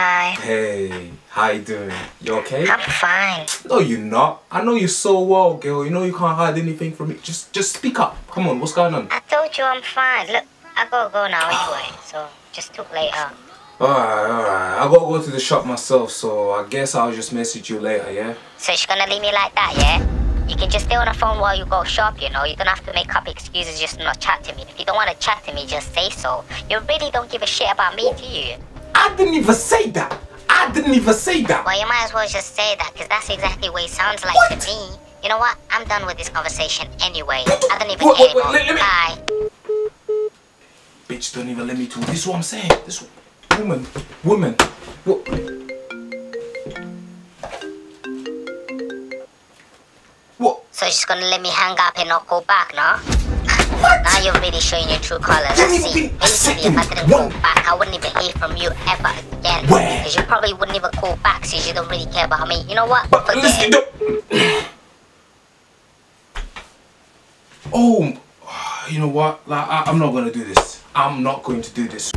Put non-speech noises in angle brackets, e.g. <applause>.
Hi. Hey, how you doing? You okay? I'm fine. No, you're not. I know you so well, girl. You know you can't hide anything from me. Just, just speak up. Come on, what's going on? I told you I'm fine. Look, I gotta go now anyway, so just talk later. Alright, alright. I gotta go to the shop myself, so I guess I'll just message you later, yeah? So she's gonna leave me like that, yeah? You can just stay on the phone while you go shop, you know? You don't have to make up excuses just not chat to me. If you don't want to chat to me, just say so. You really don't give a shit about me, do you? I didn't even say that. I didn't even say that. Well, you might as well just say that, because that's exactly what it sounds like What? to me. You know what? I'm done with this conversation anyway. I don't even Wait, care wait, wait, anymore. let- let me- Bye. Bitch, don't even let me talk. This is what I'm saying. This woman, woman. What? What? So she's gonna let me hang up and not call back, no? What? Now you're really showing your true colors. Give me- See, a if I didn't call back, I wouldn't even hear from you ever again. Where? Because you probably wouldn't even call back since you don't really care about me. You know what? But Forget listen, don't- Oh, <sighs> you know what? Like, I, I'm not gonna do this. I'm not going to do this.